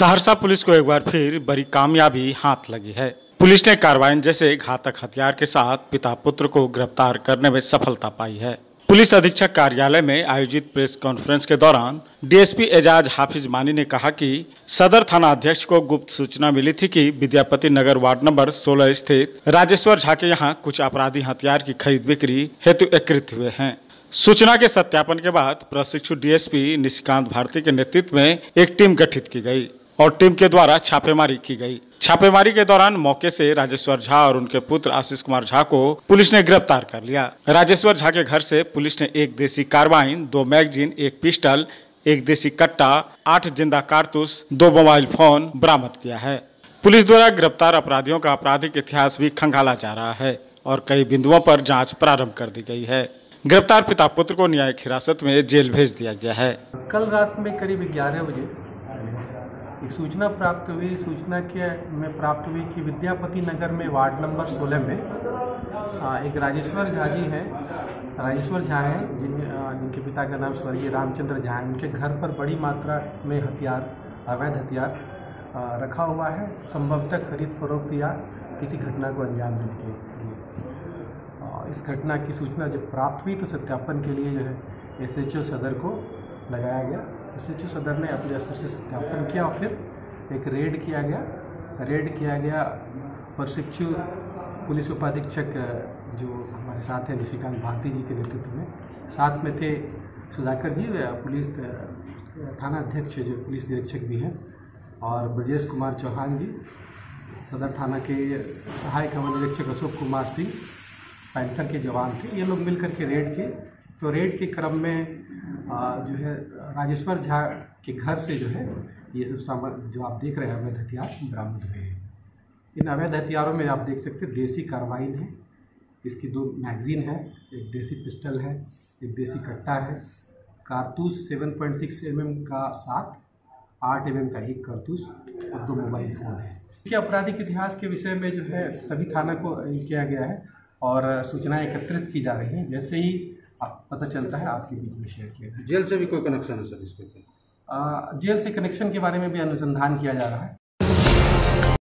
Saharsa police को एक बार फिर बड़ी कामयाबी हाथ लगी है। पुलिस ने कार्रवाई जैसे घातक हथियार के साथ पिता पुत्र को गिरफ़्तार करने में सफलता पाई है। पुलिस अधीक्षक कार्यालय में आयोजित प्रेस कॉन्फ्रेंस के दौरान डीएसपी एजाज हाफिज मानी ने कहा कि सदर थाना अध्यक्ष को गुप्त सूचना मिली थी कि विद्यापति नगर वार्ड नंबर 16 स्थित राजेश्वर झा के यहाँ कुछ अपराधी हथियार की खरीद बिक्री हेतु एकत्रित हुए हैं। सूचना के सत्यापन के बाद प्रशिक्षु डीएसपी निशिकांत भारती के नेतृत्व में एक टीम गठित की गई। और टीम के द्वारा छापेमारी की गई। छापेमारी के दौरान मौके से राजेश्वर झा और उनके पुत्र आशीष कुमार झा को पुलिस ने गिरफ़्तार कर लिया। राजेश्वर झा के घर से पुलिस ने एक देसी कार्बाइन, दो मैगजीन, एक पिस्टल, एक देसी कट्टा, आठ ज़िंदा कारतूस, दो मोबाइल फ़ोन बरामद किया है। पुलिस द्वारा गिरफ़्तार अपराधियों का आपराधिक इतिहास भी खंगाला जा रहा है और कई बिंदुओं पर जाँच प्रारंभ कर दी गई है। गिरफ़्तार पिता पुत्र को न्यायिक हिरासत में जेल भेज दिया गया है। कल रात में करीब ग्यारह बजे एक सूचना प्राप्त हुई, सूचना के में प्राप्त हुई कि विद्यापति नगर में वार्ड नंबर 16 में एक राजेश्वर झा जी हैं, राजेश्वर झा हैं, जिन जिनके पिता का नाम स्वर्गीय रामचंद्र झा है। उनके घर पर बड़ी मात्रा में हथियार, अवैध हथियार रखा हुआ है, संभवतः खरीद फरोख्त या किसी घटना को अंजाम देने के लिए। इस घटना की सूचना जब प्राप्त हुई तो सत्यापन के लिए जो है, एसएचओ सदर को लगाया गया। एस एच सदर ने अपने स्तर से सत्यापन किया और फिर एक रेड किया गया। रेड किया गया प्रशिक्षु पुलिस उपाधीक्षक जो हमारे साथ हैं, निशिकांत भारती जी के नेतृत्व में, साथ में थे सुधाकर जी पुलिस थाना अध्यक्ष जो पुलिस निरीक्षक भी हैं, और ब्रजेश कुमार चौहान जी, सदर थाना के सहायक अवर निरीक्षक अशोक कुमार सिंह, पैंथर के जवान थे। ये लोग मिलकर के रेड किए। तो रेड के क्रम में जो है, राजेश्वर झा के घर से जो है, ये सब सामान जो आप देख रहे हैं, अवैध हथियार बरामद हुए हैं। इन अवैध हथियारों में आप देख सकते हैं, देसी कार्बाइन है, इसकी दो मैगज़ीन है, एक देसी पिस्टल है, एक देसी कट्टा है। कारतूस 7.6 पॉइंट mm का सात आठ एम का एक कारतूस और दो मोबाइल फ़ोन है। के आपराधिक इतिहास के विषय में जो है, सभी थाना को किया गया है और सूचनाएँ एकत्रित की जा रही हैं। जैसे ही पता चलता है आपके बीच में शेयर किया जेल से भी कोई कनेक्शन है सर इसके जेल से कनेक्शन के बारे में भी अनुसंधान किया जा रहा है।